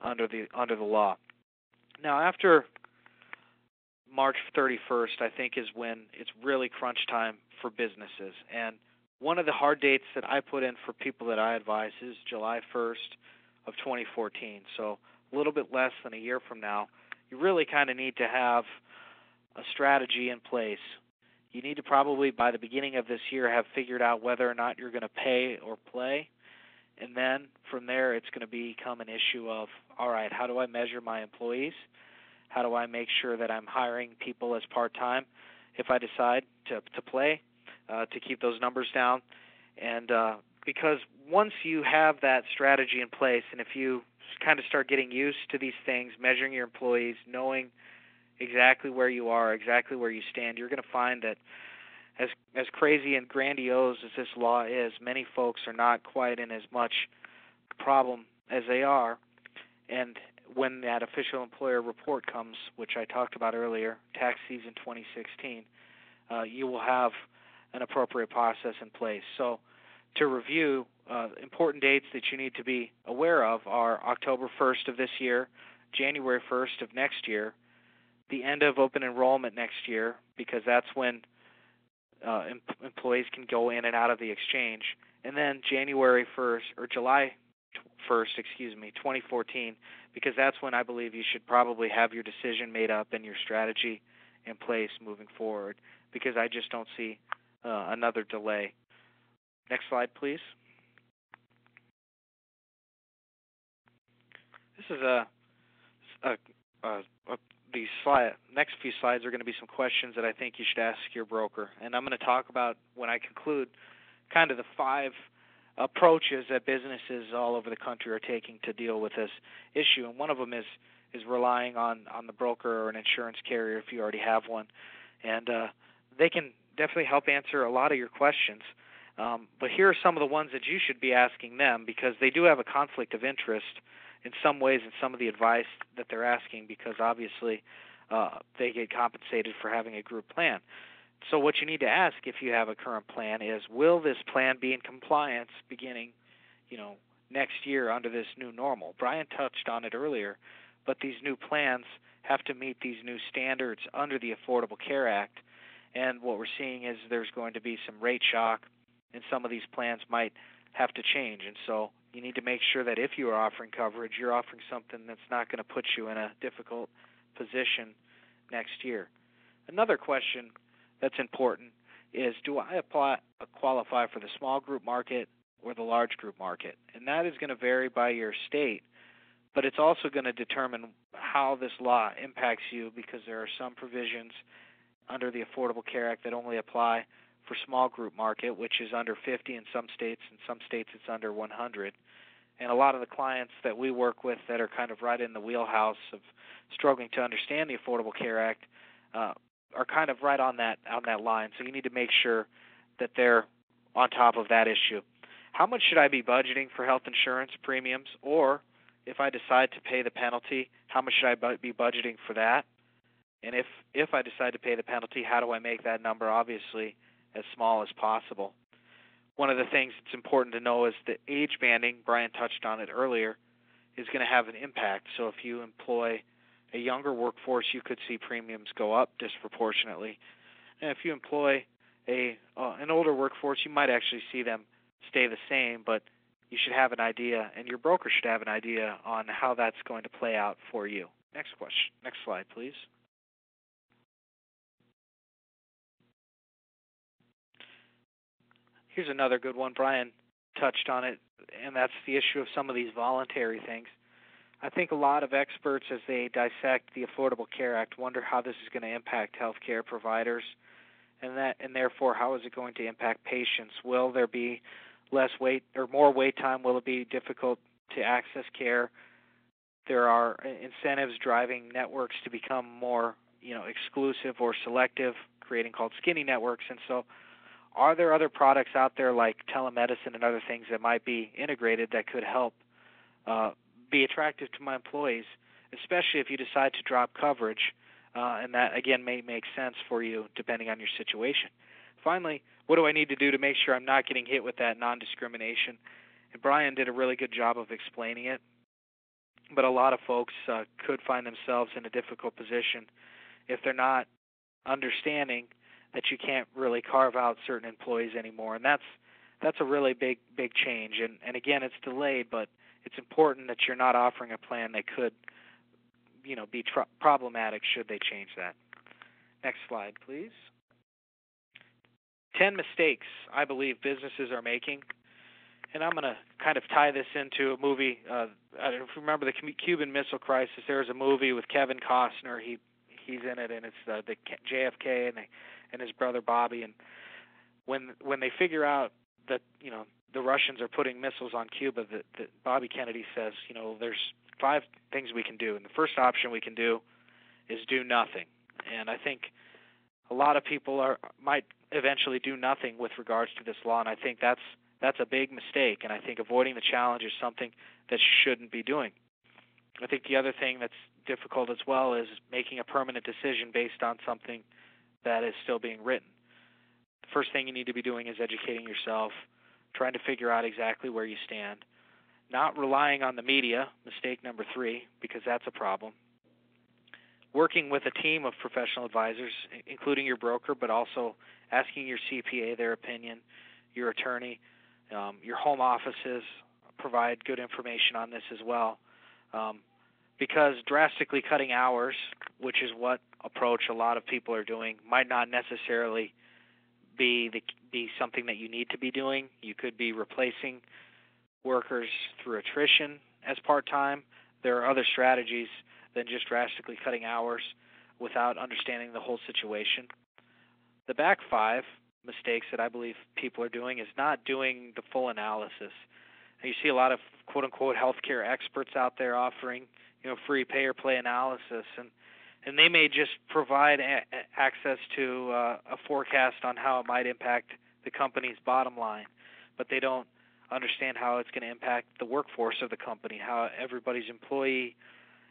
under the under the law. Now, after March 31st, I think, is when it's really crunch time for businesses. And one of the hard dates that I put in for people that I advise is July 1st of 2014. So a little bit less than a year from now, you really kind of need to have a strategy in place. You need to probably, by the beginning of this year, have figured out whether or not you're going to pay or play. And then from there, it's going to become an issue of all right, how do I measure my employees? How do I make sure that I'm hiring people as part time if I decide to, to play? uh, to keep those numbers down. And uh, because once you have that strategy in place, and if you kind of start getting used to these things, measuring your employees, knowing exactly where you are, exactly where you stand, you're going to find that as as crazy and grandiose as this law is, many folks are not quite in as much problem as they are. And when that official employer report comes, which I talked about earlier, tax season 2016, uh, you will have an appropriate process in place. So, to review, uh, important dates that you need to be aware of are October 1st of this year, January 1st of next year, the end of open enrollment next year, because that's when uh, em- employees can go in and out of the exchange, and then January 1st or July 1st, excuse me, 2014, because that's when I believe you should probably have your decision made up and your strategy in place moving forward, because I just don't see uh, another delay. Next slide, please. This is a, a, a, a these slide next few slides are going to be some questions that I think you should ask your broker, and I'm going to talk about when I conclude kind of the five approaches that businesses all over the country are taking to deal with this issue, and one of them is is relying on on the broker or an insurance carrier if you already have one, and uh, they can definitely help answer a lot of your questions. Um, but here are some of the ones that you should be asking them because they do have a conflict of interest in some ways in some of the advice that they're asking because obviously uh, they get compensated for having a group plan. So what you need to ask if you have a current plan is will this plan be in compliance beginning, you know, next year under this new normal? Brian touched on it earlier, but these new plans have to meet these new standards under the Affordable Care Act and what we're seeing is there's going to be some rate shock, and some of these plans might have to change. And so you need to make sure that if you are offering coverage, you're offering something that's not going to put you in a difficult position next year. Another question that's important is do I apply qualify for the small group market or the large group market? And that is going to vary by your state, but it's also going to determine how this law impacts you because there are some provisions under the Affordable Care Act that only apply for small group market, which is under 50 in some states. In some states, it's under 100. And a lot of the clients that we work with that are kind of right in the wheelhouse of struggling to understand the Affordable Care Act uh, are kind of right on that on that line. So you need to make sure that they're on top of that issue. How much should I be budgeting for health insurance premiums, or if I decide to pay the penalty, how much should I be budgeting for that? And if if I decide to pay the penalty, how do I make that number obviously as small as possible? One of the things that's important to know is the age banding. Brian touched on it earlier. Is going to have an impact. So if you employ a younger workforce, you could see premiums go up disproportionately. And if you employ a uh, an older workforce, you might actually see them stay the same, but you should have an idea, and your broker should have an idea on how that's going to play out for you. Next question. Next slide, please. Here's another good one. Brian touched on it, and that's the issue of some of these voluntary things. I think a lot of experts, as they dissect the Affordable Care Act, wonder how this is going to impact healthcare providers, and that, and therefore, how is it going to impact patients? Will there be less wait or more wait time? Will it be difficult to access care? There are incentives driving networks to become more, you know, exclusive or selective, creating called skinny networks, and so are there other products out there like telemedicine and other things that might be integrated that could help uh, be attractive to my employees, especially if you decide to drop coverage? Uh, and that again may make sense for you depending on your situation. Finally, what do I need to do to make sure I'm not getting hit with that non-discrimination? And Brian did a really good job of explaining it. but a lot of folks uh, could find themselves in a difficult position if they're not understanding that you can't really carve out certain employees anymore, and that's that's a really big big change. And and again, it's delayed, but it's important that you're not offering a plan that could, you know, be tr- problematic should they change that. Next slide, please. 10 mistakes I believe businesses are making. And I'm going to kind of tie this into a movie. Uh, I don't remember the Cuban Missile Crisis. There was a movie with Kevin Costner. He he's in it, and it's uh, the JFK and they, and his brother Bobby. And when when they figure out that you know the Russians are putting missiles on Cuba, that, that Bobby Kennedy says, you know, there's five things we can do, and the first option we can do is do nothing. And I think a lot of people are might eventually do nothing with regards to this law, and I think that's that's a big mistake. And I think avoiding the challenge is something that shouldn't be doing. I think the other thing that's difficult as well is making a permanent decision based on something that is still being written. The first thing you need to be doing is educating yourself, trying to figure out exactly where you stand, not relying on the media, mistake number three, because that's a problem, working with a team of professional advisors, including your broker, but also asking your CPA their opinion, your attorney, um, your home offices provide good information on this as well. Um, because drastically cutting hours, which is what approach a lot of people are doing, might not necessarily be the, be something that you need to be doing. You could be replacing workers through attrition as part time. There are other strategies than just drastically cutting hours without understanding the whole situation. The back five mistakes that I believe people are doing is not doing the full analysis. you see a lot of quote unquote healthcare experts out there offering, you know, free pay or play analysis and and they may just provide a- access to uh, a forecast on how it might impact the company's bottom line, but they don't understand how it's going to impact the workforce of the company, how everybody's employee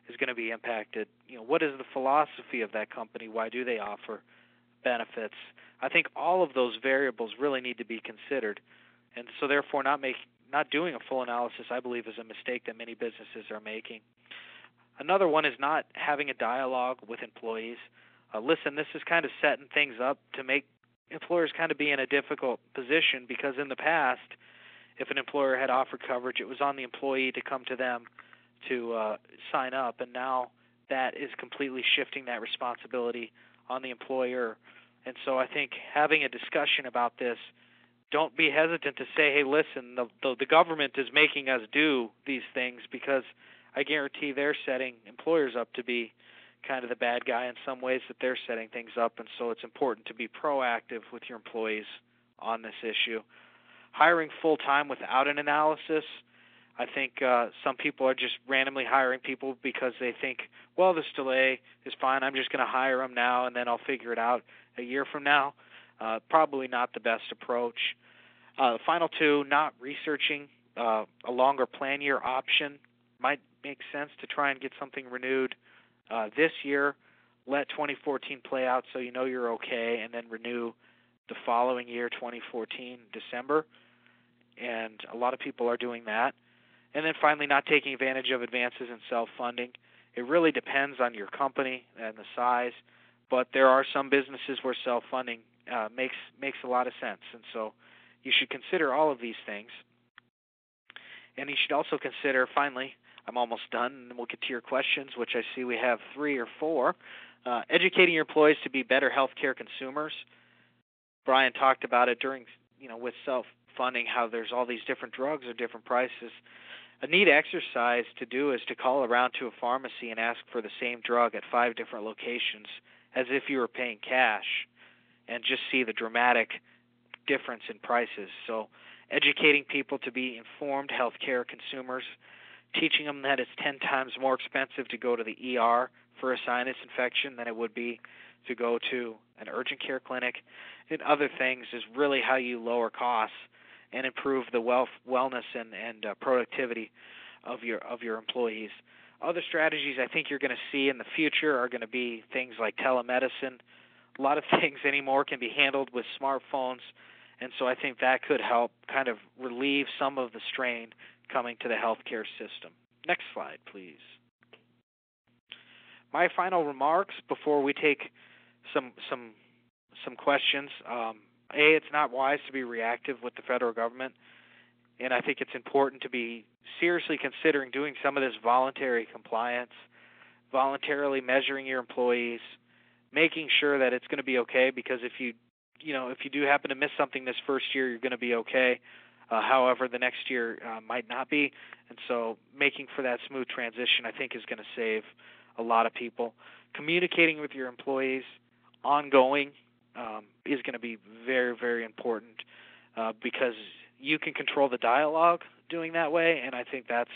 is going to be impacted. You know, what is the philosophy of that company? Why do they offer benefits? I think all of those variables really need to be considered, and so therefore, not make not doing a full analysis, I believe, is a mistake that many businesses are making. Another one is not having a dialogue with employees. Uh, listen, this is kind of setting things up to make employers kind of be in a difficult position because in the past, if an employer had offered coverage, it was on the employee to come to them to uh, sign up, and now that is completely shifting that responsibility on the employer. And so I think having a discussion about this, don't be hesitant to say, "Hey, listen, the the, the government is making us do these things because I guarantee they're setting employers up to be kind of the bad guy in some ways that they're setting things up, and so it's important to be proactive with your employees on this issue. Hiring full time without an analysis I think uh, some people are just randomly hiring people because they think, well, this delay is fine. I'm just going to hire them now, and then I'll figure it out a year from now. Uh, probably not the best approach. Uh, final two, not researching uh, a longer plan year option might make sense to try and get something renewed uh, this year. Let 2014 play out so you know you're okay, and then renew the following year, 2014 December. And a lot of people are doing that. And then finally, not taking advantage of advances in self funding. It really depends on your company and the size, but there are some businesses where self funding uh, makes makes a lot of sense, and so you should consider all of these things. And you should also consider, finally, I'm almost done, and we'll get to your questions, which I see we have three or four. Uh, educating your employees to be better healthcare consumers. Brian talked about it during, you know, with self funding, how there's all these different drugs or different prices a neat exercise to do is to call around to a pharmacy and ask for the same drug at five different locations as if you were paying cash and just see the dramatic difference in prices. So, educating people to be informed healthcare consumers, teaching them that it's 10 times more expensive to go to the ER for a sinus infection than it would be to go to an urgent care clinic and other things is really how you lower costs and improve the wealth, wellness and, and uh, productivity of your of your employees. Other strategies I think you're going to see in the future are going to be things like telemedicine. A lot of things anymore can be handled with smartphones, and so I think that could help kind of relieve some of the strain coming to the healthcare system. Next slide, please. My final remarks before we take some some some questions. Um, a, it's not wise to be reactive with the federal government, and I think it's important to be seriously considering doing some of this voluntary compliance, voluntarily measuring your employees, making sure that it's going to be okay. Because if you you know if you do happen to miss something this first year, you're going to be okay. Uh, however, the next year uh, might not be, and so making for that smooth transition, I think, is going to save a lot of people. Communicating with your employees ongoing um, is going to be very, very important uh, because you can control the dialogue doing that way, and I think that's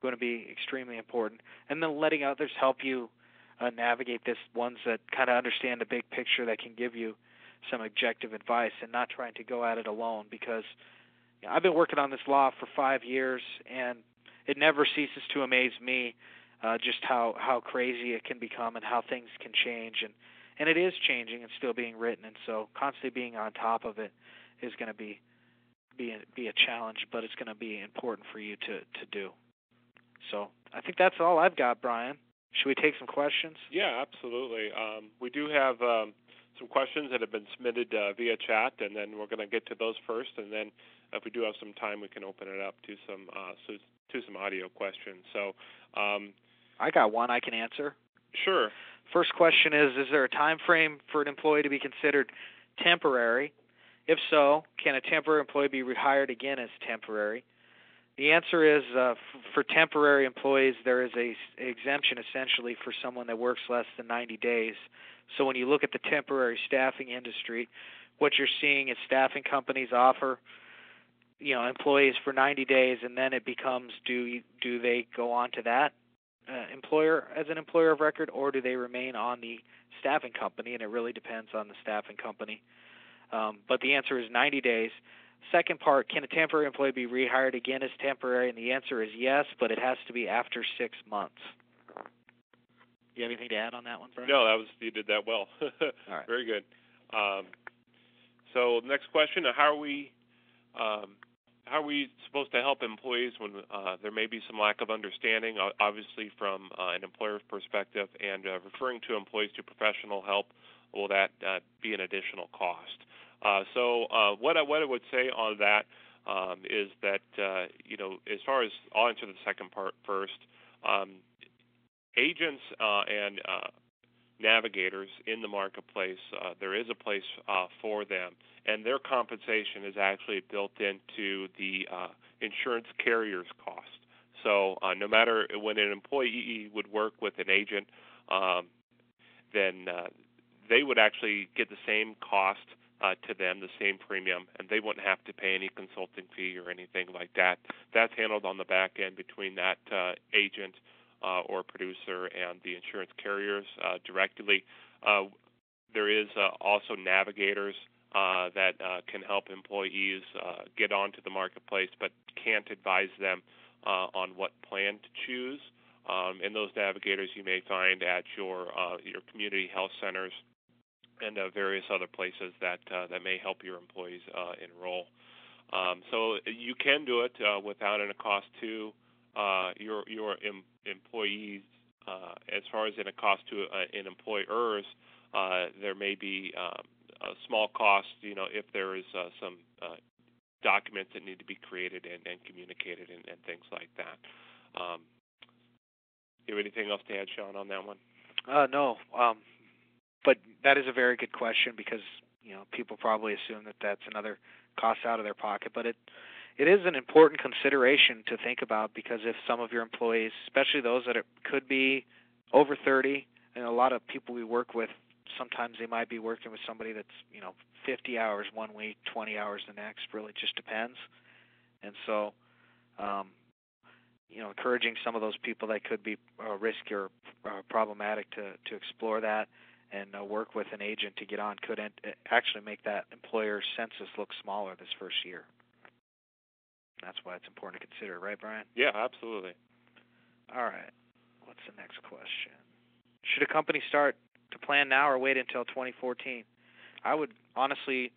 going to be extremely important. And then letting others help you uh, navigate this, ones that kind of understand the big picture that can give you some objective advice, and not trying to go at it alone. Because I've been working on this law for five years, and it never ceases to amaze me uh, just how how crazy it can become and how things can change. And and it is changing and still being written and so constantly being on top of it is going to be be a, be a challenge but it's going to be important for you to to do. So i think that's all i've got brian. Should we take some questions? Yeah absolutely. Um, we do have um, some questions that have been submitted uh, via chat and then we're going to get to those first and then if we do have some time we can open it up to some uh, so, to some audio questions so um, i got one i can answer sure First question is Is there a time frame for an employee to be considered temporary? If so, can a temporary employee be rehired again as temporary? The answer is uh, f- for temporary employees, there is a exemption essentially for someone that works less than 90 days. So when you look at the temporary staffing industry, what you're seeing is staffing companies offer you know employees for 90 days and then it becomes do do they go on to that uh, employer as an employer of record, or do they remain on the staffing company? And it really depends on the staffing company. Um, but the answer is 90 days. Second part, can a temporary employee be rehired again as temporary? And the answer is yes, but it has to be after six months. You have anything to add on that one, Brian? No, that was you did that well. All right. Very good. Um, so next question: How are we um, how are we supposed to help employees when uh, there may be some lack of understanding, obviously from uh, an employer's perspective, and uh, referring to employees to professional help? Will that uh, be an additional cost? Uh, so uh, what I, what I would say on that um, is that you know as far as I'll answer the second part first. Um, agents and navigators in the marketplace, there is a place for them and their compensation is actually built into the uh, insurance carrier's cost. So uh, no matter when an employee would work with an agent, um, then uh, they would actually get the same cost uh, to them, the same premium, and they wouldn't have to pay any consulting fee or anything like that. That's handled on the back end between that uh, agent uh, or producer and the insurance carriers uh, directly. Uh, there is uh, also navigators uh, that uh, can help employees uh, get onto the marketplace, but can't advise them uh, on what plan to choose. Um, and those navigators you may find at your uh, your community health centers and uh, various other places that that may help your employees enroll. Um, so you can do it without any cost to your your em- employees. as far as in a cost to an employers, there may be um, a small cost, you know, if there is uh, some uh, documents that need to be created and, and communicated and, and, things like that. Um, you have anything else to add, Sean, on that one? Uh, no, um, but that is a very good question because you know people probably assume that that's another cost out of their pocket, but it it is an important consideration to think about because if some of your employees, especially those that are, could be over 30, and a lot of people we work with sometimes they might be working with somebody that's you know 50 hours one week 20 hours the next really just depends. And so um you know encouraging some of those people that could be uh, risky or uh, problematic to to explore that and uh, work with an agent to get on could actually make that employer census look smaller this first year that's why it's important to consider right brian? Yeah absolutely. All right. What's the next question? Should a company start to plan now or wait until 2014. I would honestly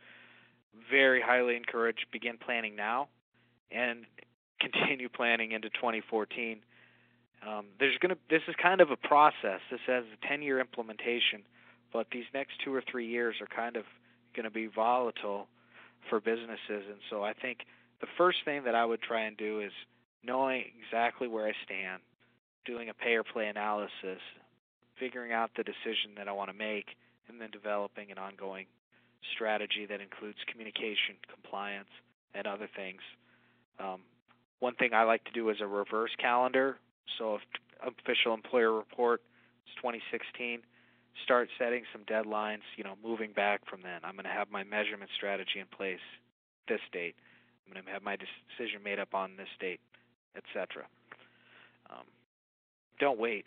very highly encourage begin planning now and continue planning into 2014 Um, there's going to this is kind of a process. This has a 10-year implementation, but these next two or three years are kind of going to be volatile for businesses, and so I think the first thing that I would try and do is knowing exactly where I stand, doing a pay or play analysis, figuring out the decision that I want to make, and then developing an ongoing strategy that includes communication, compliance, and other things. Um, one thing I like to do is a reverse calendar. So if official employer report is 2016, start setting some deadlines. You know, moving back from then. I'm going to have my measurement strategy in place this date. I'm going to have my decision made up on this date, etc. Um, don't wait.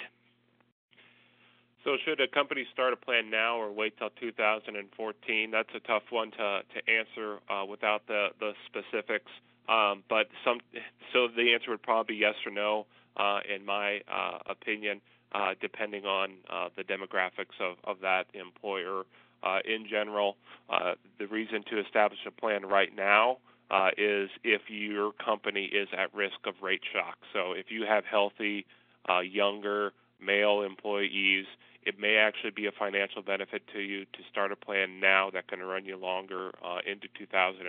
So should a company start a plan now or wait till 2014? That's a tough one to to answer uh, without the the specifics. Um, but some, so the answer would probably be yes or no, uh, in my uh, opinion, uh, depending on uh, the demographics of of that employer. Uh, in general, the reason to establish a plan right now uh, is if your company is at risk of rate shock. So if you have healthy, uh, younger male employees it may actually be a financial benefit to you to start a plan now that can run you longer uh, into 2014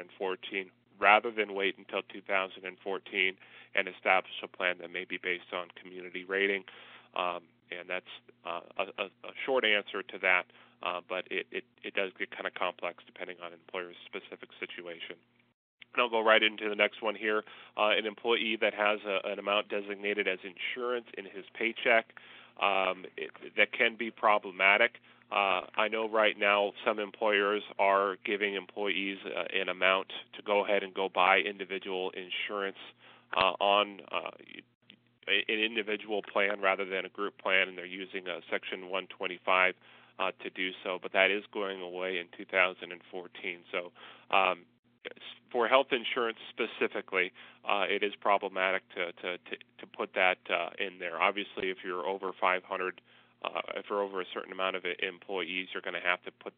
rather than wait until 2014 and establish a plan that may be based on community rating. Um, and that's uh, a, a, short answer to that, uh, but it, it, it does get kind of complex depending on employer's specific situation. And I'll go right into the next one here. Uh, an employee that has a, an amount designated as insurance in his paycheck um, it, that can be problematic. Uh, I know right now some employers are giving employees uh, an amount to go ahead and go buy individual insurance uh, on uh, an individual plan rather than a group plan, and they're using a Section 125 uh, to do so. But that is going away in 2014. So um, for health insurance specifically, uh, it is problematic to to to, to put that uh, in there. Obviously, if you're over 500, uh, if you're over a certain amount of employees, you're going to have to put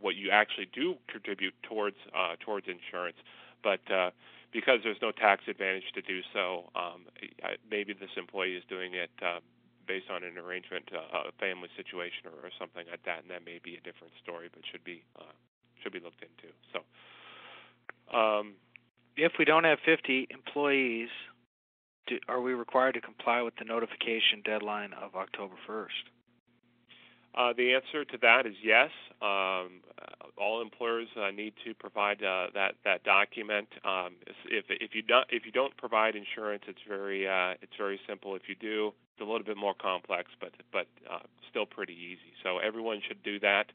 what you actually do contribute towards uh, towards insurance. But uh, because there's no tax advantage to do so, um, maybe this employee is doing it uh, based on an arrangement, uh, a family situation, or, or something like that, and that may be a different story, but should be uh, should be looked into. So. Um, if we don't have 50 employees, do, are we required to comply with the notification deadline of October 1st? Uh, the answer to that is yes. Um, all employers uh, need to provide uh, that that document. Um, if if you don't if you don't provide insurance, it's very uh, it's very simple. If you do, it's a little bit more complex, but but uh, still pretty easy. So everyone should do that.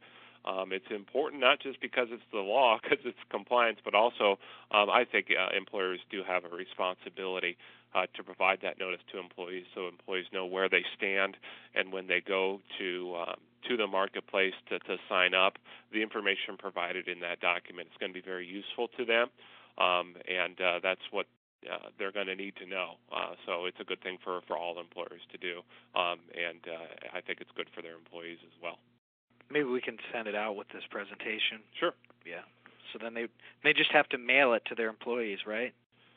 Um, it's important not just because it's the law, because it's compliance, but also um, I think uh, employers do have a responsibility uh, to provide that notice to employees so employees know where they stand and when they go to um, to the marketplace to, to sign up, the information provided in that document is going to be very useful to them, um, and uh, that's what uh, they're going to need to know. Uh, so it's a good thing for, for all employers to do, um, and uh, I think it's good for their employees as well maybe we can send it out with this presentation. Sure. Yeah. So then they they just have to mail it to their employees, right?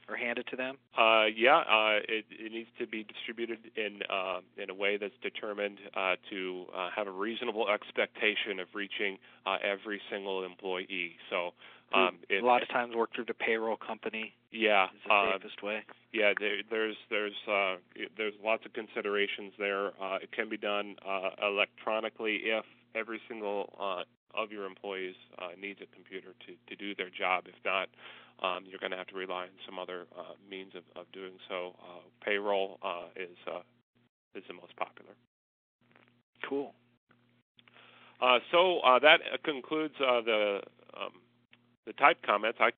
Or hand it to them? Uh, yeah, uh, it, it needs to be distributed in uh, in a way that's determined uh, to uh, have a reasonable expectation of reaching uh, every single employee. So um, a lot of times work through the payroll company. Yeah, is the uh, safest way. Yeah, there, there's there's uh, there's lots of considerations there. Uh, it can be done uh, electronically if every single uh, of your employees uh, needs a computer to, to do their job. If not, um, you're going to have to rely on some other uh, means of, of doing so. Uh, payroll uh, is uh, is the most popular. Cool. Uh, so uh, that concludes uh, the um, the type comments. I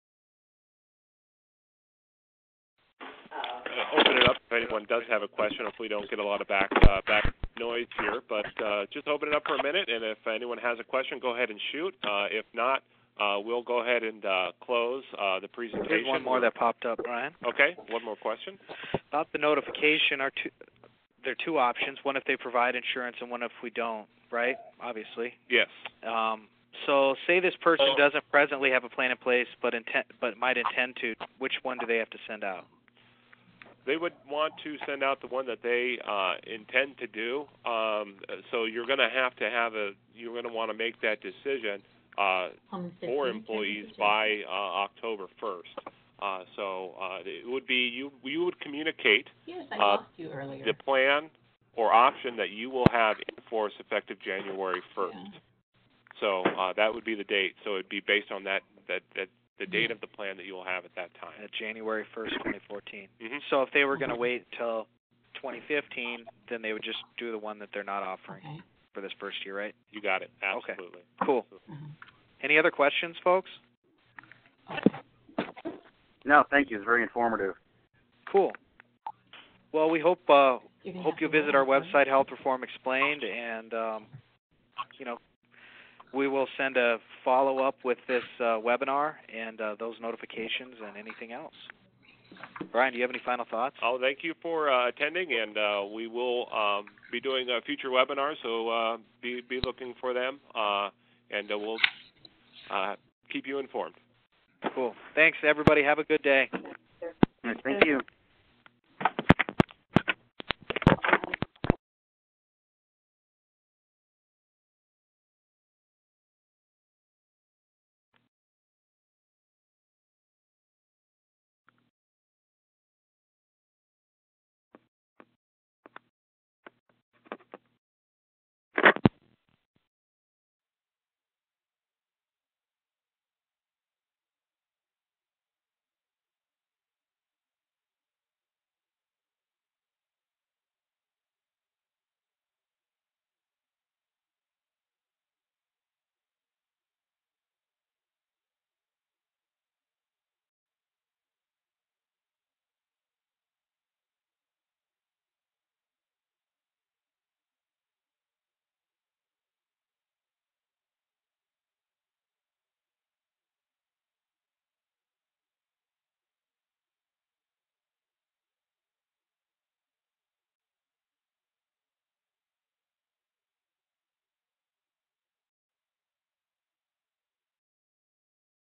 open it up if anyone does have a question. Hopefully, don't get a lot of back uh, back noise here, but uh, just open it up for a minute, and if anyone has a question, go ahead and shoot. Uh, if not, uh, we'll go ahead and uh, close uh, the presentation. There's one more that popped up, Brian. Okay, one more question. About the notification, are two, there are two options. One if they provide insurance, and one if we don't. Right? Obviously. Yes. Um, so, say this person doesn't presently have a plan in place, but intent, but might intend to. Which one do they have to send out? They would want to send out the one that they uh, intend to do. Um, so you're going to have to have a you're going to want to make that decision uh, for employees by uh, October 1st. Uh, so uh, it would be you you would communicate Yes, I uh, you earlier. the plan or option that you will have in force effective January 1st. Yeah. So uh, that would be the date. So it'd be based on that that, that the date of the plan that you will have at that time. At January 1st, 2014. hmm So if they were going to wait until 2015, then they would just do the one that they're not offering Okay. for this first year, right? You got it. Okay. Absolutely. Cool. Mhm. Any other questions, folks? No, thank you. It's very informative. Cool. Well, we hope uh, You're hope you visit our website, Health Reform Explained, and um, you know, we will send a follow up with this uh, webinar and uh, those notifications and anything else. Brian, do you have any final thoughts? Oh, thank you for uh, attending, and uh, we will um, be doing a future webinar, so uh, be be looking for them, uh, and uh, we'll uh, keep you informed. Cool. Thanks, everybody. Have a good day. Thank you.